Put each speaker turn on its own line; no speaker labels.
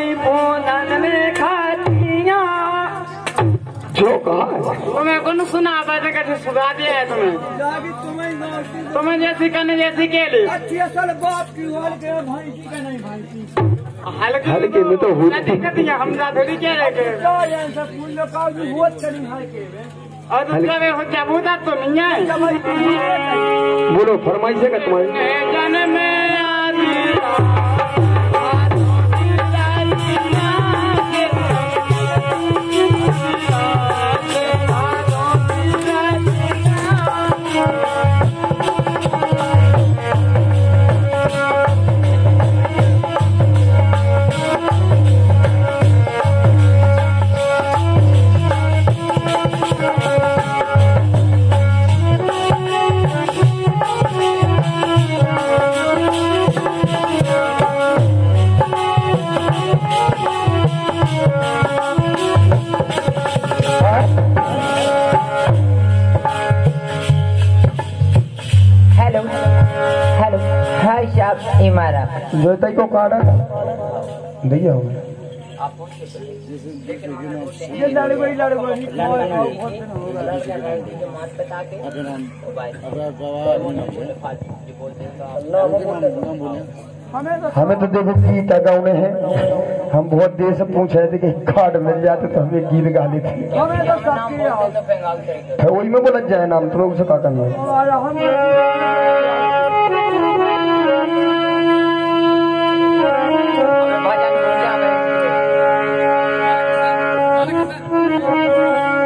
आई
बोनन में खातिया।
जो कहा तुम्हें कौन सुना था जगह सुना
दिया है तुम्हें। तुम्हें जैसी करने जैसी के लिए।
हल्के
हल्के में तो होती
दिक्कत हम थोड़ी
क्या
हल्के। में हो क्या बोला तो है?
बोलो फरमाइशेगा तुम्हारी?
हेलो हाय साहब इमारा
जो तई को कार्ड भैया हो
ये लड़ गई लड़ हमें तो
हमें तो देखो गीत गाउने हैं। हम बहुत देर से पूछ रहे थे कि कार्ड मिल जाते तो हमें गीत गा लेते
हमें तो
फिर वही में बोला जाए नाम तो लोग से का करना है
para casar.